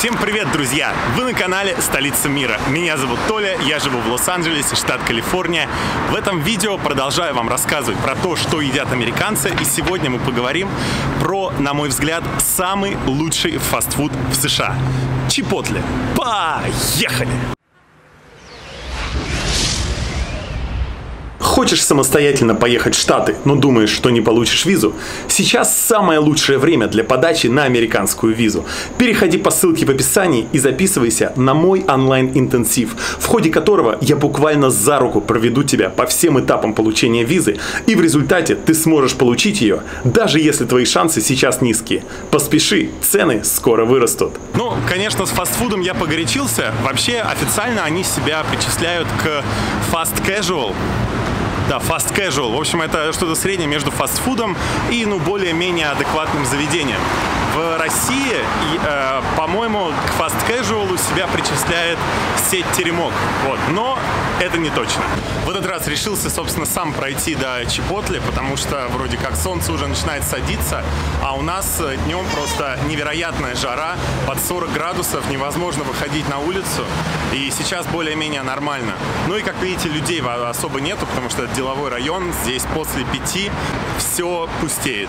Всем привет, друзья! Вы на канале Столица мира. Меня зовут Толя, я живу в Лос-Анджелесе, штат Калифорния. В этом видео продолжаю вам рассказывать про то, что едят американцы. И сегодня мы поговорим про, на мой взгляд, самый лучший фастфуд в США. Чипотле. Поехали! Хочешь самостоятельно поехать в Штаты, но думаешь, что не получишь визу? Сейчас самое лучшее время для подачи на американскую визу. Переходи по ссылке в описании и записывайся на мой онлайн-интенсив, в ходе которого я буквально за руку проведу тебя по всем этапам получения визы, и в результате ты сможешь получить ее, даже если твои шансы сейчас низкие. Поспеши, цены скоро вырастут. Ну, конечно, с фастфудом я погорячился. Вообще, официально они себя причисляют к fast casual, да, fast casual. В общем, это что-то среднее между фастфудом и, ну, более-менее адекватным заведением. В России, э, по-моему, к fast casual себя причисляет сеть теремок. Вот. Но это не точно. В этот раз решился, собственно, сам пройти до Чепотли, потому что вроде как солнце уже начинает садиться, а у нас днем просто невероятная жара, под 40 градусов, невозможно выходить на улицу, и сейчас более-менее нормально. Ну и, как видите, людей особо нету, потому что это деловой район, здесь после пяти все пустеет.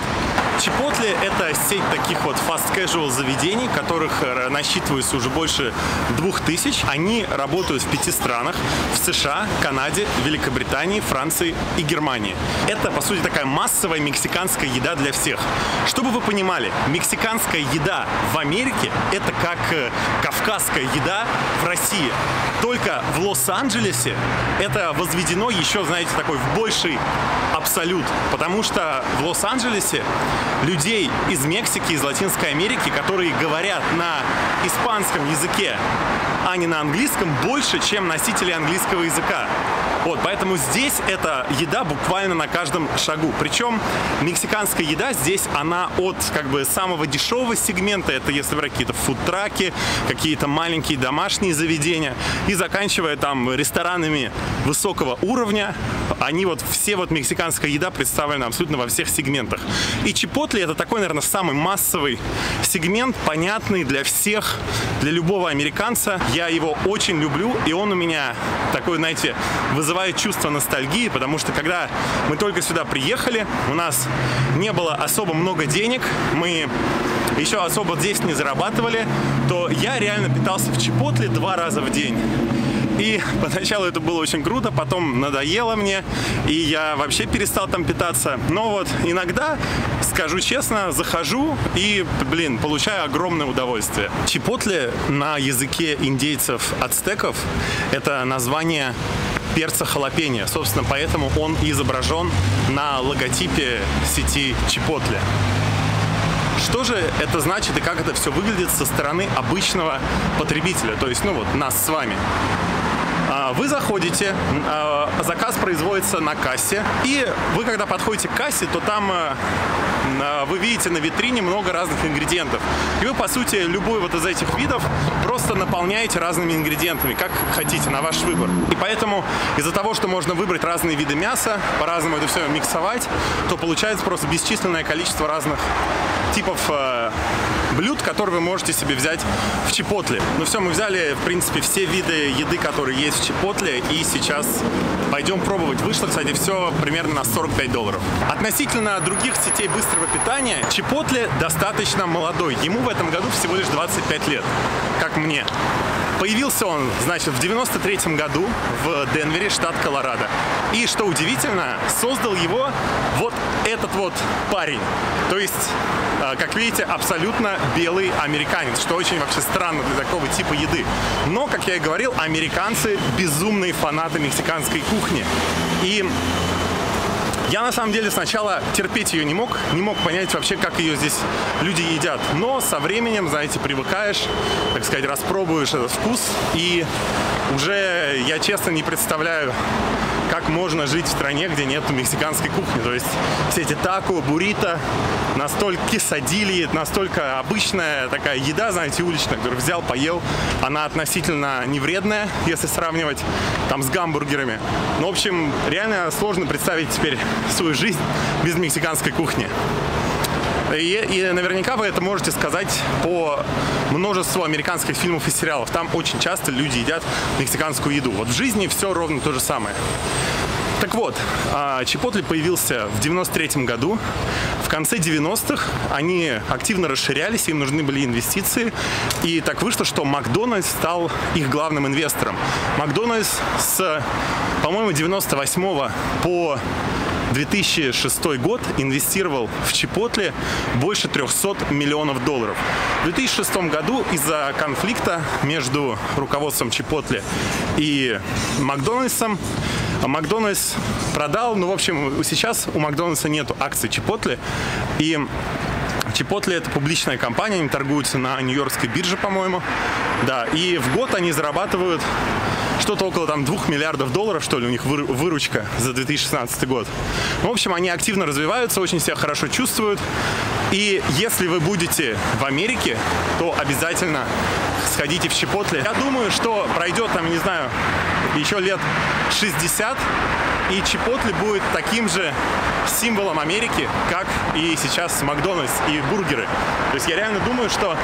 Чипотли – это сеть таких вот fast-casual заведений, которых э, насчитывается уже больше двух тысяч. Они работают в пяти странах – в США, Канаде, Великобритании, Франции и Германии. Это, по сути, такая массовая мексиканская еда для всех. Чтобы вы понимали, мексиканская еда в Америке – это как э, кавказская еда в России. Только в Лос-Анджелесе это возведено еще, знаете, такой в больший абсолют. Потому что в Лос-Анджелесе людей из Мексики, из Латинской Америки, которые говорят на испанском языке, а не на английском, больше, чем носители английского языка. Вот, поэтому здесь эта еда буквально на каждом шагу. Причем мексиканская еда здесь, она от как бы самого дешевого сегмента, это если брать какие-то фудтраки, какие-то маленькие домашние заведения, и заканчивая там ресторанами высокого уровня, они вот, все вот мексиканская еда представлена абсолютно во всех сегментах. И чипотли это такой, наверное, самый массовый сегмент, понятный для всех, для любого американца. Я его очень люблю, и он у меня такой, знаете, вызывает чувство ностальгии, потому что когда мы только сюда приехали, у нас не было особо много денег, мы еще особо здесь не зарабатывали, то я реально питался в Чипотле два раза в день. И поначалу это было очень круто, потом надоело мне, и я вообще перестал там питаться. Но вот иногда, скажу честно, захожу и, блин, получаю огромное удовольствие. Чипотле на языке индейцев ацтеков это название перца халапеньо. Собственно, поэтому он изображен на логотипе сети Чипотле. Что же это значит и как это все выглядит со стороны обычного потребителя, то есть, ну вот, нас с вами? А, вы заходите, а, заказ производится на кассе, и вы, когда подходите к кассе, то там а, вы видите на витрине много разных ингредиентов. И вы, по сути, любой вот из этих видов просто наполняете разными ингредиентами, как хотите, на ваш выбор. И поэтому из-за того, что можно выбрать разные виды мяса, по-разному это все миксовать, то получается просто бесчисленное количество разных типов э, блюд, которые вы можете себе взять в Чипотле. Ну все, мы взяли, в принципе, все виды еды, которые есть в Чипотле, и сейчас пойдем пробовать. Вышло, кстати, все примерно на 45 долларов. Относительно других сетей быстрого питания, Чипотле достаточно молодой. Ему в этом году всего лишь 25 лет, как мне. Появился он, значит, в 93 году в Денвере, штат Колорадо. И, что удивительно, создал его вот этот вот парень. То есть, как видите, абсолютно белый американец, что очень вообще странно для такого типа еды. Но, как я и говорил, американцы безумные фанаты мексиканской кухни. И я на самом деле сначала терпеть ее не мог, не мог понять вообще, как ее здесь люди едят. Но со временем, знаете, привыкаешь, так сказать, распробуешь этот вкус, и уже я честно не представляю, как можно жить в стране, где нет мексиканской кухни. То есть все эти тако, буррито, настолько кисадильи, настолько обычная такая еда, знаете, уличная, которую взял, поел. Она относительно невредная, если сравнивать там с гамбургерами. Ну, в общем, реально сложно представить теперь свою жизнь без мексиканской кухни. И, и наверняка вы это можете сказать по множеству американских фильмов и сериалов. Там очень часто люди едят мексиканскую еду. Вот в жизни все ровно то же самое. Так вот, Чипотли появился в 93 году. В конце 90-х они активно расширялись, им нужны были инвестиции. И так вышло, что Макдональдс стал их главным инвестором. Макдональдс с, по-моему, 98 по 2006 год инвестировал в Чипотле больше 300 миллионов долларов. В 2006 году из-за конфликта между руководством Чипотле и Макдональдсом Макдональдс продал, ну, в общем, сейчас у Макдональдса нету акций Чипотле, и Чипотле это публичная компания, они торгуются на Нью-Йоркской бирже, по-моему. Да, и в год они зарабатывают что-то около там 2 миллиардов долларов, что ли, у них выручка за 2016 год. В общем, они активно развиваются, очень себя хорошо чувствуют. И если вы будете в Америке, то обязательно сходите в Чепотле. Я думаю, что пройдет там, не знаю, еще лет 60, и Чипотли будет таким же символом Америки, как и сейчас Макдональдс и бургеры. То есть я реально думаю, что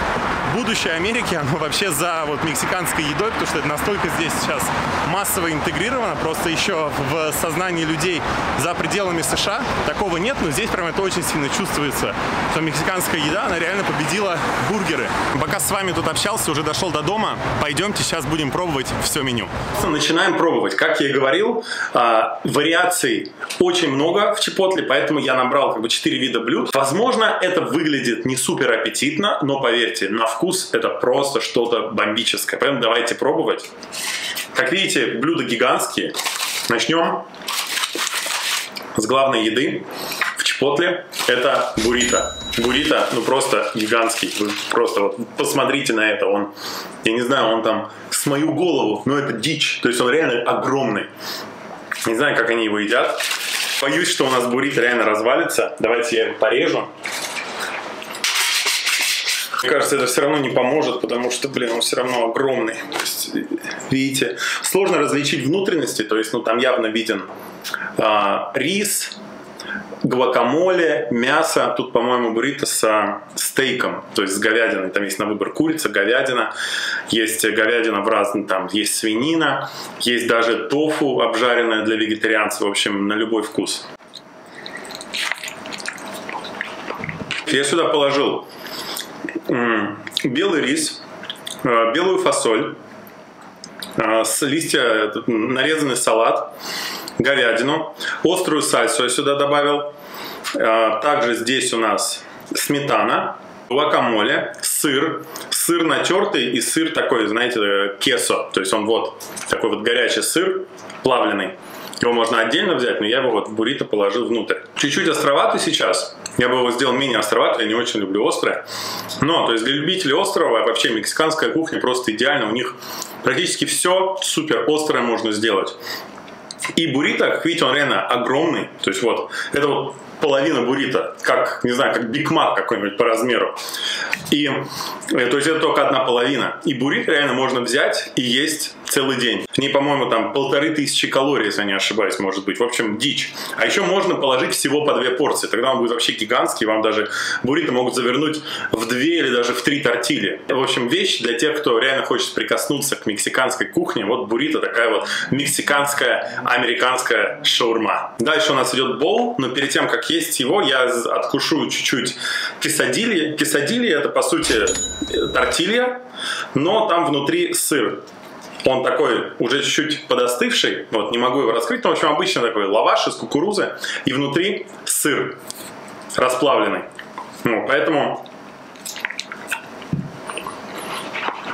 будущее Америки, оно вообще за вот мексиканской едой, потому что это настолько здесь сейчас массово интегрировано, просто еще в сознании людей за пределами США такого нет, но здесь прям это очень сильно чувствуется, что мексиканская еда, она реально победила бургеры. Пока с вами тут общался, уже дошел до дома, пойдемте сейчас будем пробовать все меню. Начинаем пробовать. Как я и говорил, а, вариаций очень много в Чипотле, поэтому я набрал как бы 4 вида блюд. Возможно, это выглядит не супер аппетитно, но поверьте, на вкус это просто что-то бомбическое. Поэтому давайте пробовать. Как видите, блюда гигантские. Начнем с главной еды в Чипотле. Это буррито. Буррито, ну просто гигантский. Вы просто вот посмотрите на это. Он, я не знаю, он там с мою голову, но это дичь. То есть он реально огромный. Не знаю, как они его едят. Боюсь, что у нас буррито реально развалится. Давайте я его порежу. Кажется, это все равно не поможет, потому что, блин, он все равно огромный. То есть, видите, сложно различить внутренности, то есть, ну, там явно виден а, рис, гвакамоле, мясо. Тут, по-моему, буррито с стейком, то есть с говядиной. Там есть на выбор курица, говядина. Есть говядина в разных, там есть свинина. Есть даже тофу обжаренная для вегетарианцев. В общем, на любой вкус. Я сюда положил белый рис, э, белую фасоль, э, с листья нарезанный салат, говядину, острую сальсу я сюда добавил. Э, также здесь у нас сметана, гуакамоле, сыр, сыр натертый и сыр такой, знаете, кесо. То есть он вот такой вот горячий сыр, плавленый. Его можно отдельно взять, но я его вот в буррито положил внутрь. Чуть-чуть островатый сейчас. Я бы его сделал менее островатый, я не очень люблю острое. Но, то есть для любителей острова, вообще мексиканская кухня просто идеально. У них практически все супер острое можно сделать. И буррито, видите, он реально огромный. То есть вот, это вот половина буррито, как, не знаю, как Биг Мак какой-нибудь по размеру. И, э, то есть это только одна половина. И буррито реально можно взять и есть целый день. В ней, по-моему, там полторы тысячи калорий, если я не ошибаюсь, может быть. В общем, дичь. А еще можно положить всего по две порции. Тогда он будет вообще гигантский. Вам даже буррито могут завернуть в две или даже в три тортили. В общем, вещь для тех, кто реально хочет прикоснуться к мексиканской кухне. Вот буррито такая вот мексиканская, американская шаурма. Дальше у нас идет бол, но перед тем, как есть его, я откушу чуть-чуть кисадильи. Кисадильи это, по сути, тортилья, но там внутри сыр. Он такой уже чуть-чуть подостывший, вот не могу его раскрыть, но в общем обычно такой лаваш из кукурузы и внутри сыр расплавленный. Ну, поэтому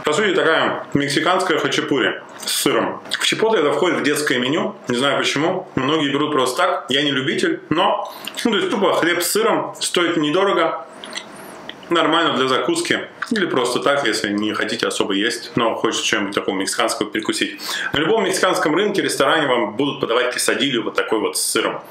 по сути такая мексиканская хачапури с сыром. В чипотле это входит в детское меню. Не знаю почему. Многие берут просто так. Я не любитель, но ну, то есть тупо хлеб с сыром стоит недорого нормально для закуски. Или просто так, если не хотите особо есть, но хочется что-нибудь такого мексиканского перекусить. На любом мексиканском рынке, ресторане вам будут подавать кисадилью вот такой вот с сыром.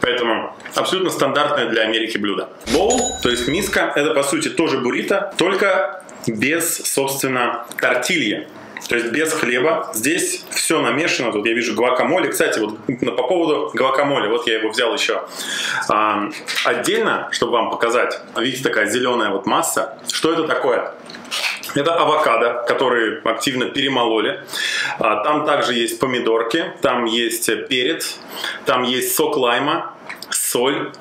Поэтому абсолютно стандартное для Америки блюдо. Боул, то есть миска, это по сути тоже буррито, только без, собственно, тортилья. То есть без хлеба. Здесь все намешано. Тут я вижу гвакамоле. Кстати, вот по поводу гвакамоле. Вот я его взял еще а, отдельно, чтобы вам показать. Видите, такая зеленая вот масса. Что это такое? Это авокадо, которые активно перемололи. А, там также есть помидорки, там есть перец, там есть сок лайма, соль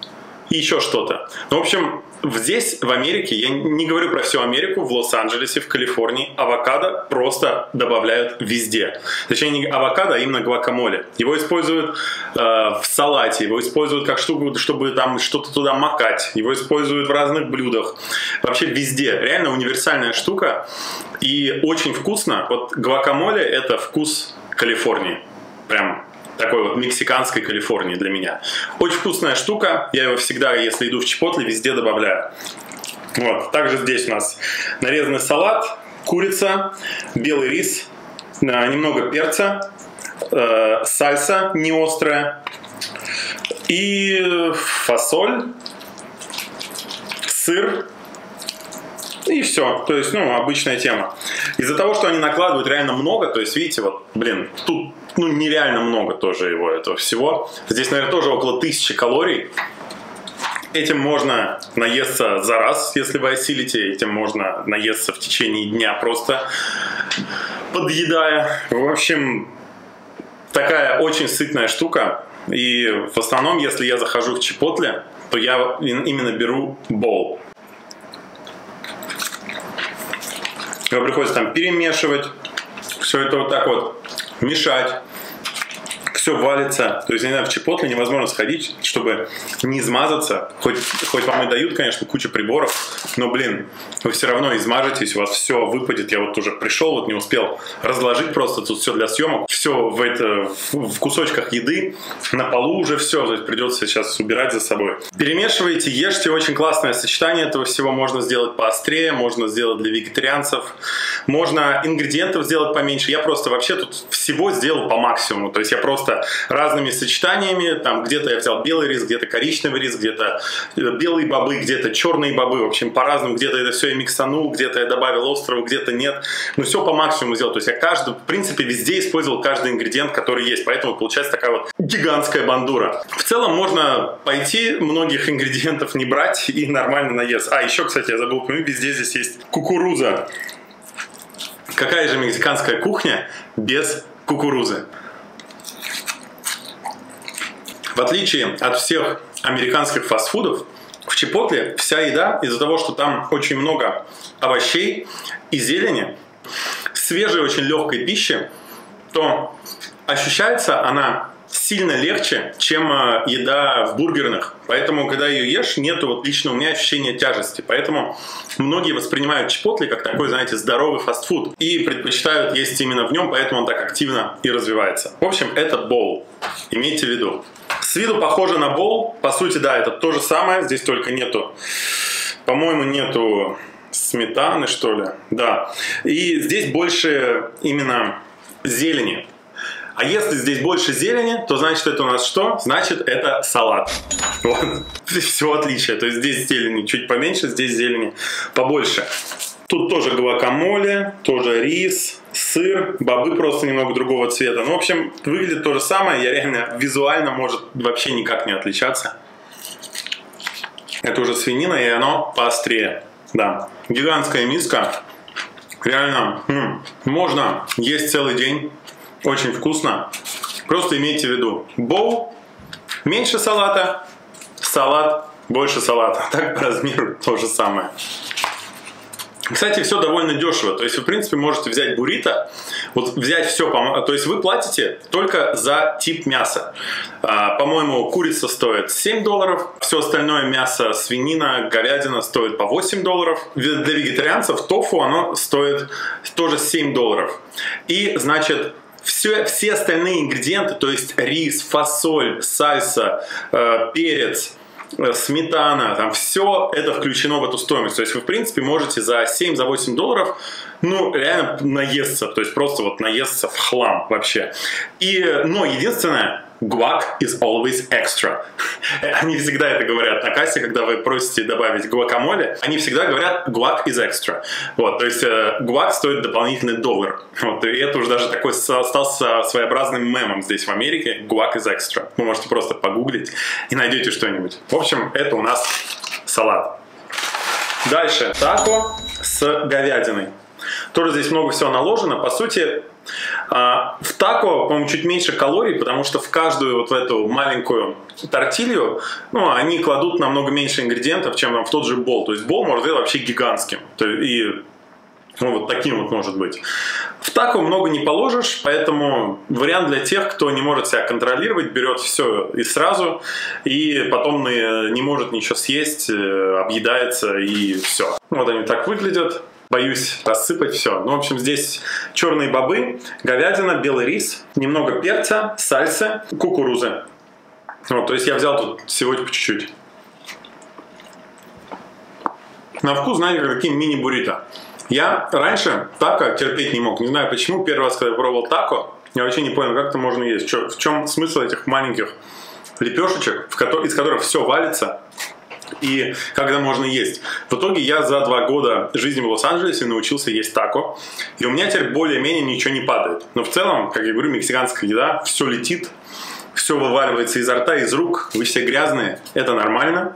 и еще что-то. Ну, в общем, Здесь, в Америке, я не говорю про всю Америку, в Лос-Анджелесе, в Калифорнии, авокадо просто добавляют везде. Точнее, не авокадо, а именно гуакамоле. Его используют э, в салате, его используют как штуку, чтобы там что-то туда макать, его используют в разных блюдах. Вообще везде. Реально универсальная штука и очень вкусно. Вот гуакамоле – это вкус Калифорнии. Прям такой вот мексиканской Калифорнии для меня. Очень вкусная штука. Я его всегда, если иду в Чипотле, везде добавляю. Вот. Также здесь у нас нарезанный салат, курица, белый рис, немного перца, э, сальса не острая и фасоль, сыр, и все. То есть, ну, обычная тема. Из-за того, что они накладывают реально много, то есть, видите, вот, блин, тут ну, нереально много тоже его этого всего. Здесь, наверное, тоже около тысячи калорий. Этим можно наесться за раз, если вы осилите. Этим можно наесться в течение дня, просто подъедая. В общем, такая очень сытная штука. И в основном, если я захожу в Чипотле, то я именно беру бол. Его приходится там перемешивать, все это вот так вот мешать все валится. То есть, не знаю, в Чепотле невозможно сходить, чтобы не измазаться. Хоть, хоть вам и дают, конечно, кучу приборов, но, блин, вы все равно измажетесь, у вас все выпадет. Я вот уже пришел, вот не успел разложить просто тут все для съемок. Все в, это, в кусочках еды, на полу уже все, то есть придется сейчас убирать за собой. Перемешивайте, ешьте, очень классное сочетание этого всего. Можно сделать поострее, можно сделать для вегетарианцев, можно ингредиентов сделать поменьше. Я просто вообще тут всего сделал по максимуму. То есть я просто разными сочетаниями, там где-то я взял белый рис, где-то коричневый рис, где-то э, белые бобы, где-то черные бобы, в общем, по-разному, где-то это все я миксанул, где-то я добавил острова, где-то нет. Ну, все по максимуму сделал. То есть я каждый, в принципе, везде использовал каждый ингредиент, который есть. Поэтому получается такая вот гигантская бандура. В целом можно пойти, многих ингредиентов не брать и нормально наесть. А, еще, кстати, я забыл упомянуть, везде здесь есть кукуруза. Какая же мексиканская кухня без кукурузы? В отличие от всех американских фастфудов, в Чипотле вся еда из-за того, что там очень много овощей и зелени, свежей, очень легкой пищи, то ощущается она сильно легче, чем э, еда в бургерных. Поэтому, когда ее ешь, нету вот лично у меня ощущения тяжести. Поэтому многие воспринимают чипотли как такой, знаете, здоровый фастфуд и предпочитают есть именно в нем, поэтому он так активно и развивается. В общем, это боул. Имейте в виду. С виду похоже на бол. По сути, да, это то же самое. Здесь только нету, по-моему, нету сметаны, что ли. Да. И здесь больше именно зелени. А если здесь больше зелени, то значит это у нас что? Значит это салат. Вот. Все отличие. То есть здесь зелени чуть поменьше, здесь зелени побольше. Тут тоже гуакамоле, тоже рис, сыр, бобы просто немного другого цвета. Ну, в общем, выглядит то же самое, я реально визуально может вообще никак не отличаться. Это уже свинина, и оно поострее. Да. Гигантская миска. Реально, м- можно есть целый день. Очень вкусно. Просто имейте в виду. Боу, меньше салата, салат, больше салата. Так по размеру то же самое. Кстати, все довольно дешево. То есть вы, в принципе, можете взять буррито, вот взять все, то есть вы платите только за тип мяса. А, по-моему, курица стоит 7 долларов, все остальное мясо, свинина, говядина стоит по 8 долларов. Для вегетарианцев тофу оно стоит тоже 7 долларов. И, значит, все, все остальные ингредиенты, то есть рис, фасоль, сальса, э, перец, сметана, там все это включено в эту стоимость. То есть вы, в принципе, можете за 7-8 за долларов, ну, реально наесться, то есть просто вот наесться в хлам вообще. И, но единственное, guac is always extra. Они всегда это говорят на кассе, когда вы просите добавить гуакамоле, они всегда говорят guac is extra. Вот, то есть э, гуак стоит дополнительный доллар. Вот, и это уже даже такой стал своеобразным мемом здесь в Америке. Guac is extra. Вы можете просто погуглить и найдете что-нибудь. В общем, это у нас салат. Дальше. Тако с говядиной. Тоже здесь много всего наложено. По сути, а, в тако, по-моему, чуть меньше калорий, потому что в каждую вот в эту маленькую тортилью, ну, они кладут намного меньше ингредиентов, чем в тот же бол. То есть бол может быть вообще гигантским. И ну, вот таким вот может быть. В тако много не положишь, поэтому вариант для тех, кто не может себя контролировать, берет все и сразу, и потом не может ничего съесть, э, объедается и все. Вот они так выглядят. Боюсь рассыпать все. Ну, в общем, здесь черные бобы, говядина, белый рис, немного перца, сальсы, кукурузы. Вот, то есть я взял тут сегодня по чуть-чуть. На вкус, знаете, какие мини-буррито. Я раньше тако терпеть не мог. Не знаю почему. Первый раз, когда я пробовал тако, я вообще не понял, как это можно есть. в чем смысл этих маленьких лепешечек, из которых все валится, и когда можно есть. В итоге я за два года жизни в Лос-Анджелесе научился есть тако, и у меня теперь более-менее ничего не падает. Но в целом, как я говорю, мексиканская еда, все летит, все вываливается изо рта, из рук, вы все грязные, это нормально.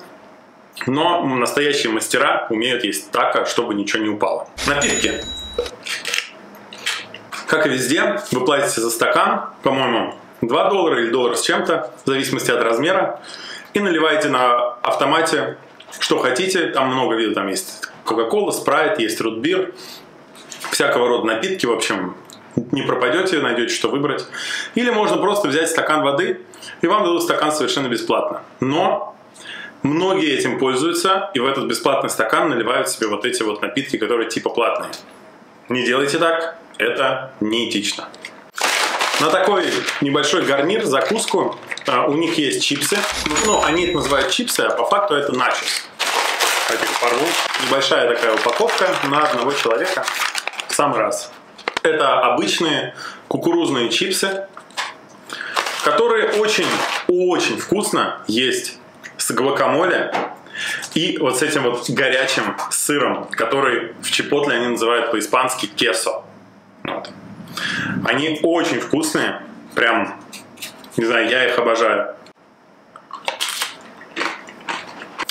Но настоящие мастера умеют есть тако, чтобы ничего не упало. Напитки. Как и везде, вы платите за стакан, по-моему, 2 доллара или доллар с чем-то, в зависимости от размера и наливаете на автомате что хотите. Там много видов, там есть Кока-Кола, Спрайт, есть рутбир, всякого рода напитки, в общем, не пропадете, найдете, что выбрать. Или можно просто взять стакан воды, и вам дадут стакан совершенно бесплатно. Но многие этим пользуются, и в этот бесплатный стакан наливают себе вот эти вот напитки, которые типа платные. Не делайте так, это неэтично. На такой небольшой гарнир, закуску, а, у них есть чипсы. Ну, они их называют чипсы, а по факту это начос. Их порву. Небольшая такая упаковка на одного человека в сам раз. Это обычные кукурузные чипсы, которые очень-очень вкусно есть с гвакамоле и вот с этим вот горячим сыром, который в Чипотле они называют по-испански кесо. Вот. Они очень вкусные, прям, не знаю, я их обожаю.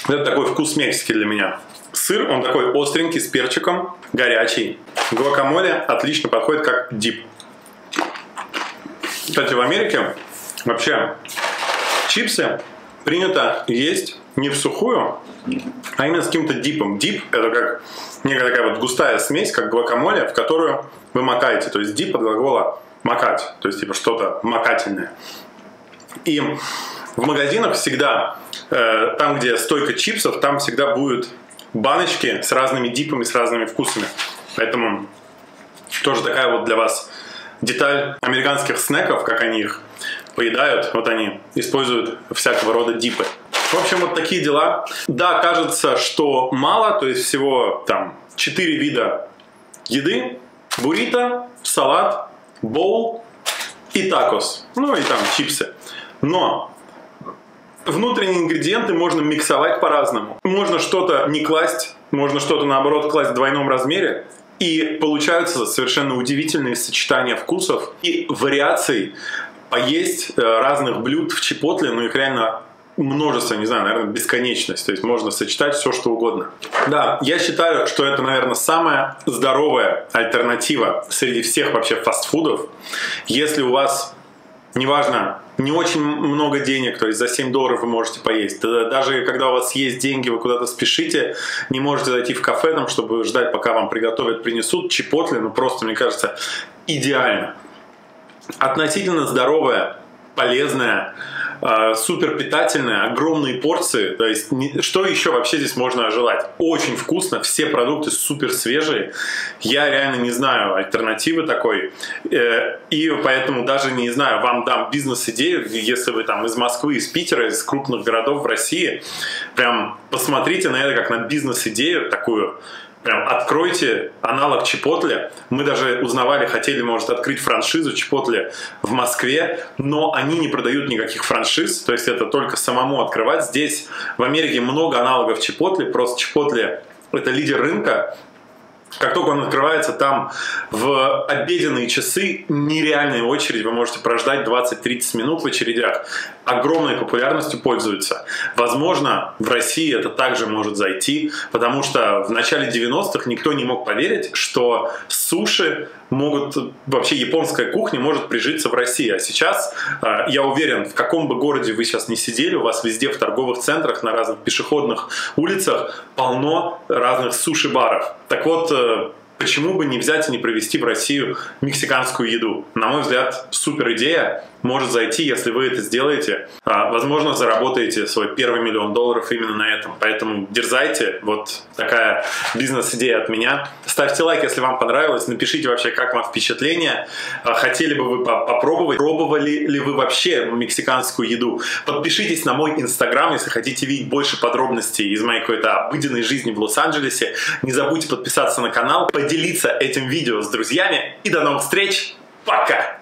Это такой вкус Мексики для меня. Сыр, он такой остренький, с перчиком, горячий. Гуакамоле отлично подходит как дип. Кстати, в Америке вообще чипсы принято есть не в сухую, а именно с каким-то дипом. Дип – это как некая такая вот густая смесь, как гуакамоле, в которую вы макаете. То есть дип от глагола макать, то есть типа что-то макательное. И в магазинах всегда, э, там, где стойка чипсов, там всегда будут баночки с разными дипами, с разными вкусами. Поэтому тоже такая вот для вас деталь американских снеков, как они их поедают. Вот они используют всякого рода дипы. В общем, вот такие дела. Да, кажется, что мало, то есть всего там 4 вида еды. Буррито, салат, боул и такос. Ну и там чипсы. Но внутренние ингредиенты можно миксовать по-разному. Можно что-то не класть, можно что-то наоборот класть в двойном размере. И получаются совершенно удивительные сочетания вкусов и вариаций поесть э, разных блюд в Чипотле, ну их реально множество, не знаю, наверное, бесконечность. То есть можно сочетать все, что угодно. Да, я считаю, что это, наверное, самая здоровая альтернатива среди всех вообще фастфудов. Если у вас, неважно, не очень много денег, то есть за 7 долларов вы можете поесть. Даже когда у вас есть деньги, вы куда-то спешите, не можете зайти в кафе, там, чтобы ждать, пока вам приготовят, принесут, чипотли, ну просто, мне кажется, идеально. Относительно здоровая, полезная, э, супер питательная, огромные порции. То есть, не, что еще вообще здесь можно желать? Очень вкусно, все продукты супер свежие. Я реально не знаю альтернативы такой. Э, и поэтому даже не знаю, вам дам бизнес-идею, если вы там из Москвы, из Питера, из крупных городов в России, прям посмотрите на это как на бизнес-идею такую Прям откройте аналог Чипотле. Мы даже узнавали, хотели, может, открыть франшизу Чипотле в Москве, но они не продают никаких франшиз, то есть это только самому открывать. Здесь в Америке много аналогов Чипотле, просто Чипотле это лидер рынка, как только он открывается, там в обеденные часы нереальная очередь, вы можете прождать 20-30 минут в очередях. Огромной популярностью пользуется. Возможно, в России это также может зайти, потому что в начале 90-х никто не мог поверить, что суши могут, вообще японская кухня может прижиться в России. А сейчас, а, я уверен, в каком бы городе вы сейчас не сидели, у вас везде в торговых центрах, на разных пешеходных улицах полно разных суши-баров. Так вот, э, почему бы не взять и не провести в Россию мексиканскую еду? На мой взгляд, супер идея может зайти, если вы это сделаете. А, возможно, заработаете свой первый миллион долларов именно на этом. Поэтому дерзайте. Вот такая бизнес-идея от меня. Ставьте лайк, если вам понравилось. Напишите вообще, как вам впечатление. А, хотели бы вы попробовать? Пробовали ли вы вообще мексиканскую еду? Подпишитесь на мой инстаграм, если хотите видеть больше подробностей из моей какой-то обыденной жизни в Лос-Анджелесе. Не забудьте подписаться на канал, поделиться этим видео с друзьями. И до новых встреч. Пока!